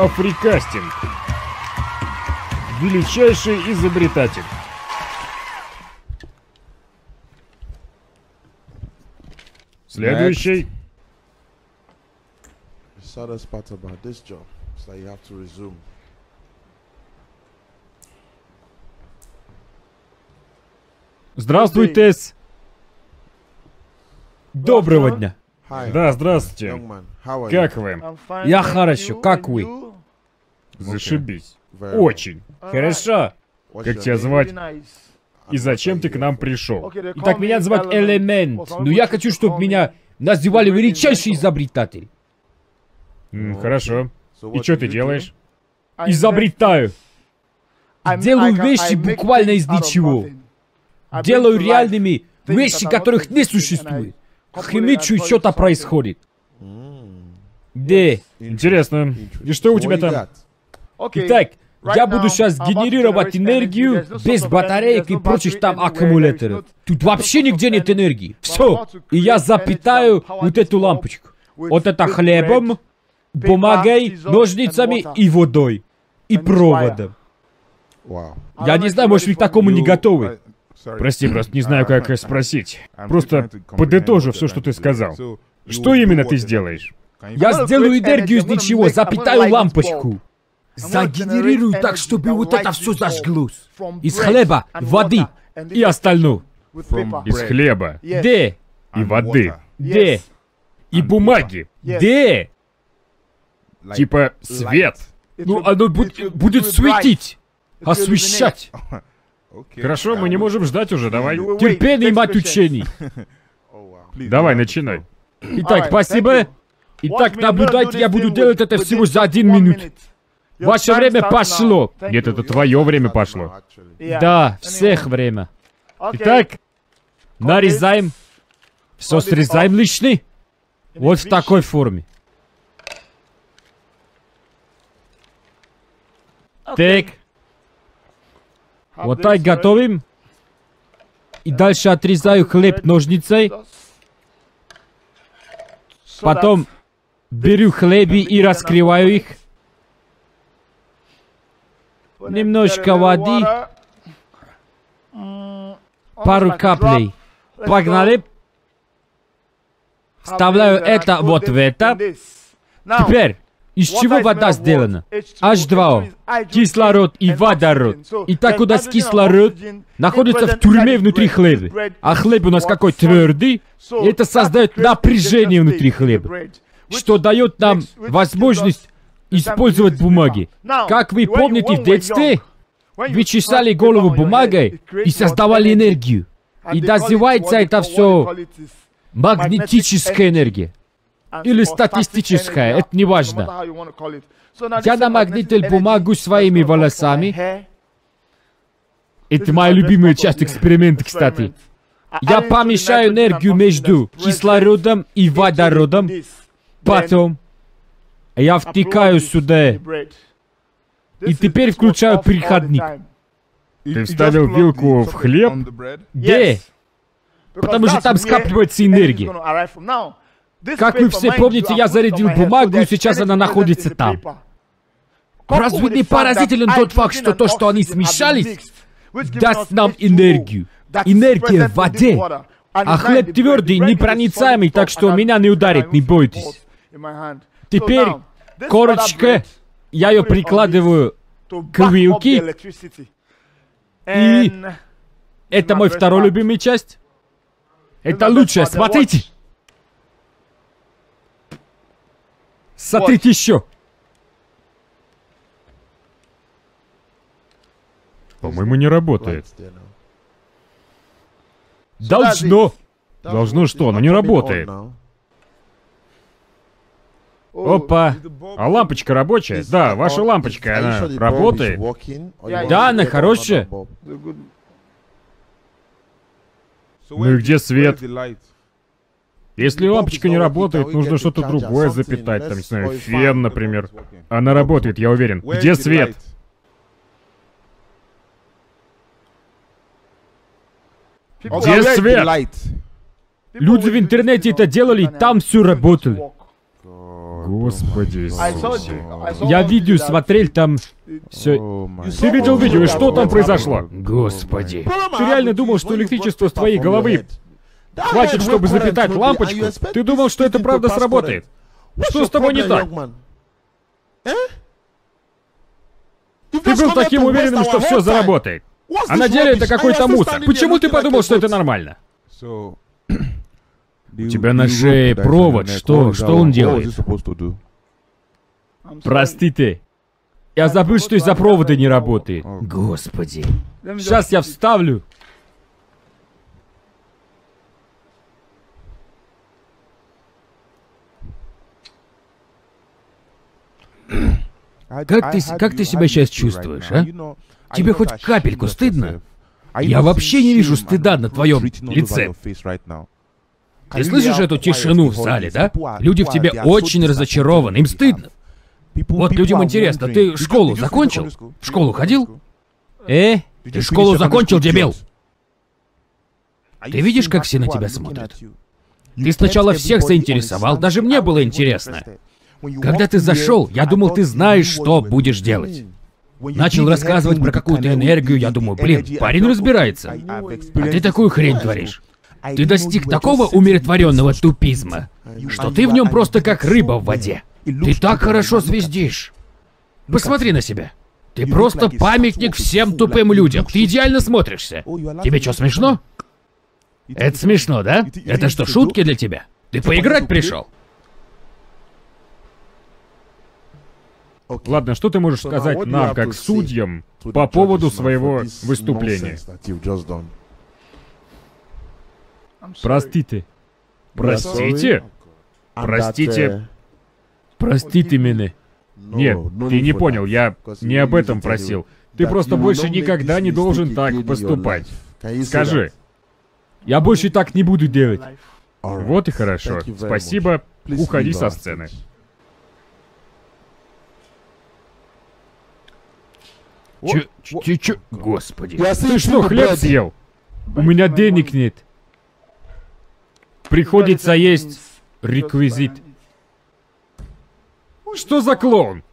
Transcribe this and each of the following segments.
Африкастинг. Величайший изобретатель. Следующий. The saddest part about this job is that you have to resume. Здравствуйте. Доброго дня. Да, здравствуйте. Как вы? Я хорошо, как вы? Зашибись. Очень. Хорошо. Как тебя звать? И зачем ты к нам пришел? Итак, меня зовут Элемент, но я хочу, чтобы меня называли величайший изобретатель. Хорошо. И что ты делаешь? Изобретаю. Делаю вещи буквально из ничего. Делаю реальными вещи, которых не существует. Химичу что-то происходит. Да. Интересно. И что у тебя там? Got? Итак, я буду сейчас генерировать энергию без батареек и прочих там аккумуляторов. Тут вообще нигде нет энергии. Все. И я запитаю вот эту лампочку. Вот это хлебом, бумагой, ножницами и водой. И проводом. Я не знаю, может, вы к такому не готовы. Прости, просто не знаю, как спросить. Просто подытожу все, что ты сказал. Что именно ты сделаешь? Я сделаю энергию из ничего, запитаю лампочку. Загенерирую так, чтобы вот это все зажглось. Из хлеба, воды и остального. Из хлеба Да, и воды да, и бумаги. да. Типа свет. Ну, оно будет, будет светить, освещать. Хорошо, мы не можем ждать уже, давай. Терпение, мать учений. Давай, начинай. Итак, спасибо. Итак, наблюдайте, я буду делать это всего за один минут. Ваше время пошло. Нет, это твое время пошло. Да, всех время. Итак, Нарезаем. Все срезаем лишний. Вот в такой форме. Так. Вот так готовим. И дальше отрезаю хлеб ножницей. Потом беру хлеби и раскрываю их. Немножко воды. Пару каплей. Погнали. Вставляю это вот в это. Теперь, из чего вода сделана? H2O, кислород и водород. И так у нас кислород находится в тюрьме внутри хлеба. А хлеб у нас какой твердый, и это создает напряжение внутри хлеба, что дает нам возможность использовать бумаги. Как вы помните в детстве, вы чесали голову бумагой и создавали энергию. И называется это все магнетическая энергия. Или статистическая, это не важно. Я намагнитил бумагу своими волосами. Это моя любимая часть эксперимента, кстати. Я помещаю энергию между кислородом и водородом. Потом я втыкаю сюда. И теперь включаю переходник. ты вставил вилку в хлеб? Да. Потому что там скапливается энергия. Как вы все помните, я зарядил бумагу, и сейчас она находится там. Разве не поразителен тот факт, что то, что они смешались, даст нам энергию? Энергия в воде. А хлеб твердый, непроницаемый, так что меня не ударит, не бойтесь. Теперь корочка, я ее прикладываю к вилке. И это мой второй любимый часть. Это лучшее, смотрите. Смотрите еще. По-моему, не работает. Должно. Должно что? Оно не работает. Опа. А лампочка рабочая? Да, ваша лампочка, она работает? Да, она хорошая. Ну и где свет? Если лампочка не работает, нужно что-то другое запитать, там, не знаю, фен, например. Она работает, я уверен. Где свет? Где свет? Люди в интернете это делали, там все работали. Господи. Я видео смотрел, там все... Ты видел видео, и что там произошло? Господи. Ты реально думал, что электричество с твоей головы хватит, чтобы запитать лампочку? Ты думал, что это правда сработает? Что с тобой не так? Ты был таким уверенным, что все заработает. А на деле это какой-то мусор. Почему ты подумал, что это нормально? У тебя на шее провод. Что? Что он делает? Простите. Я забыл, что из-за провода не работает. Господи. Сейчас я вставлю. Как ты, как ты себя сейчас чувствуешь, а? Тебе хоть капельку стыдно? Я вообще не вижу стыда на твоем лице. Ты слышишь эту тишину в зале, да? Люди в тебе очень разочарованы, им стыдно. Вот людям интересно, ты школу закончил? В школу ходил? Э? Ты школу закончил, дебил? Ты видишь, как все на тебя смотрят? Ты сначала всех заинтересовал, даже мне было интересно. Когда ты зашел, я думал, ты знаешь, что будешь делать. Начал рассказывать про какую-то энергию, я думаю, блин, парень разбирается. А ты такую хрень творишь. Ты достиг такого умиротворенного тупизма, что ты в нем просто как рыба в воде. Ты так хорошо звездишь. Посмотри на себя. Ты просто памятник всем тупым людям. Ты идеально смотришься. Тебе что, смешно? Это смешно, да? Это что, шутки для тебя? Ты поиграть пришел? Ладно, что ты можешь сказать нам, как судьям, по поводу своего выступления? Простите. Простите? Простите? Простите меня. Нет, ты не понял, я не об этом просил. Ты просто больше никогда не должен так поступать. Скажи. Я больше так не буду делать. Вот и хорошо. Спасибо. Уходи со сцены. Чё, чё, чё, господи. Ты что, хлеб съел? У меня денег нет. Приходится есть реквизит. Что за клоун?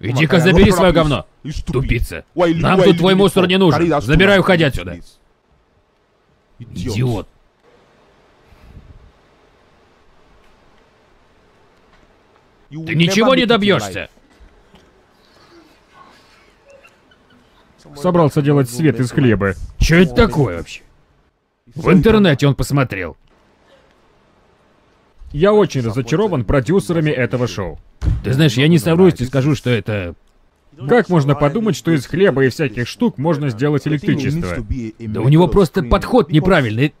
Иди-ка забери свое говно, тупица. Нам тут твой мусор не нужен. Забирай, уходи отсюда. Идиот. Ты ничего не добьешься. Собрался делать свет из хлеба. Что это такое вообще? В интернете он посмотрел. Я очень разочарован продюсерами этого шоу. Ты знаешь, я не соврусь и скажу, что это... Как можно подумать, что из хлеба и всяких штук можно сделать электричество? Да у него просто подход неправильный.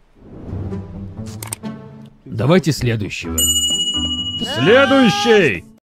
Давайте следующего. Следующий!